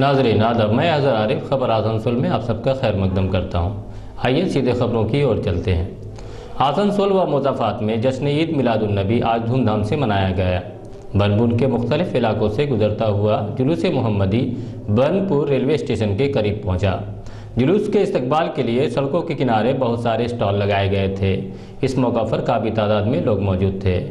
ناظرین آداب میں اظہر عارف خبر آسنسول میں آپ سب کا خیر مقدم کرتا ہوں۔ آئیے سیدھے خبروں کی اور چلتے ہیں۔ آسنسول و مضافات میں جشن عید میلاد النبی آج دھوم دھام سے منایا گیا۔ برنپور کے مختلف علاقوں سے گزرتا ہوا جلوس محمدی برنپور ریلوے اسٹیشن کے قریب پہنچا۔ جلوس کے استقبال کے لیے سڑکوں کے کنارے بہت سارے سٹال لگائے گئے تھے۔ اس موقع پر کافی تعداد میں لوگ موجود تھے۔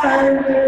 time.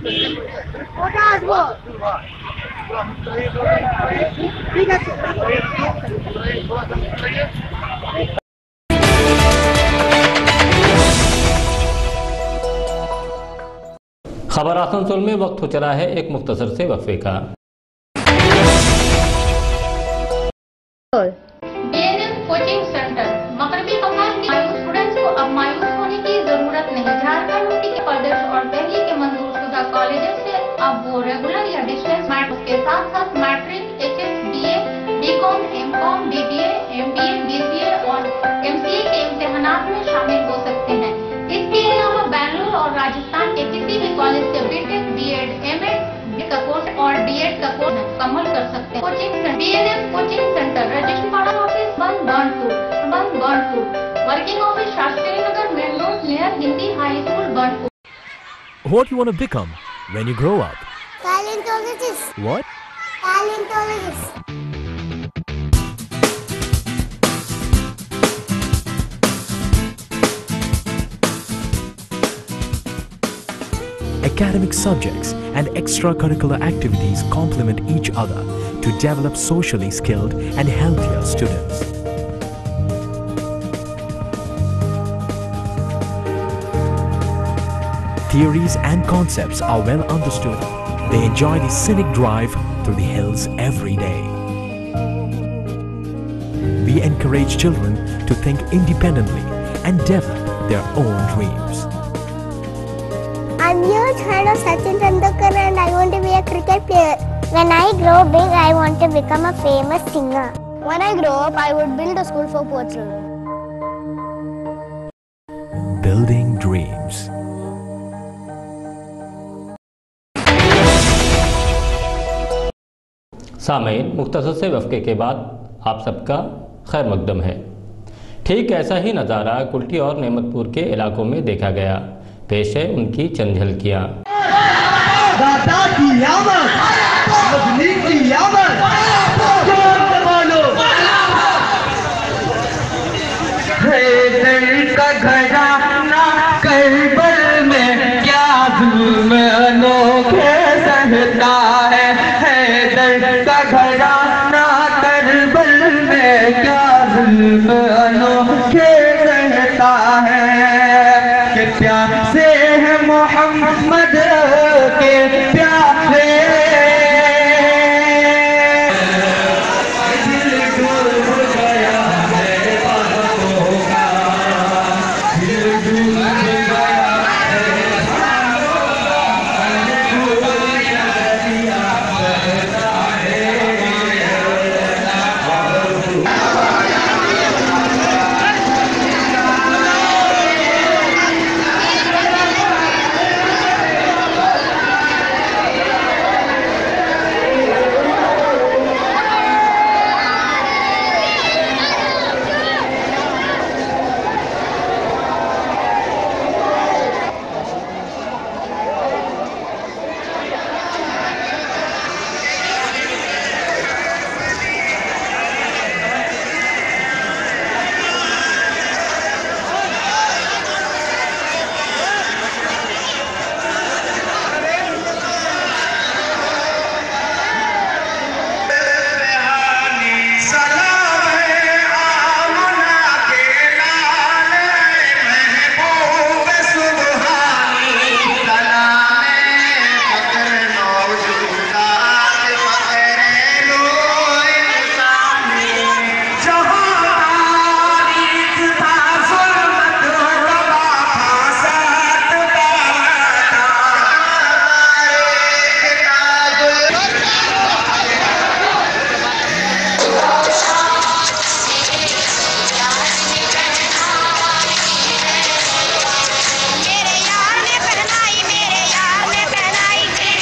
خبر آسنسول میں وقت ہو چلا ہے ایک مختصر سے وقفے کا۔ کوچنگ کالجز سے اب وہ ریگولر یا ڈسٹینس میٹرس کے ساتھ ساتھ matric H S B A B com M com B B A M B A B C A اور ایم سی اے کے امتحانات میں شامل ہو سکتے ہیں اس کے علاوہ بنگلور اور راجستھان کے کسی بھی کالج سے B tech B Ed M Ed کا کورس اور ڈی ایڈ کا کورس مکمل کر سکتے ہیں coaching B N M coaching centre register Pada office بند بانپور بند Banpur working office Shastri Nagar main road near Hindi high school Banpur What you want to become? When you grow up? Paleontologist. What? Paleontologist. Academic subjects and extracurricular activities complement each other, to develop socially skilled and healthier students. Theories and concepts are well understood. They enjoy the scenic drive through the hills every day. We encourage children to think independently and develop their own dreams. I'm your child of Sachin Tendulkar and I want to be a cricket player. When I grow big, I want to become a famous singer. When I grow up, I would build a school for poor children. Building dreams. سامعین، مختصر سے وفقے کے بعد آپ سب کا خیر مقدم ہے۔ ٹھیک ایسا ہی نظارہ کلٹی اور نعمت پور کے علاقوں میں دیکھا گیا۔ پیش ہے ان کی چند جھلکیاں۔ رہتا ہے۔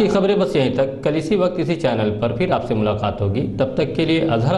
کی خبریں بس یہیں تک۔ کل اسی وقت اسی چینل پر پھر آپ سے ملاقات ہوگی۔ تب تک کے لیے اظہر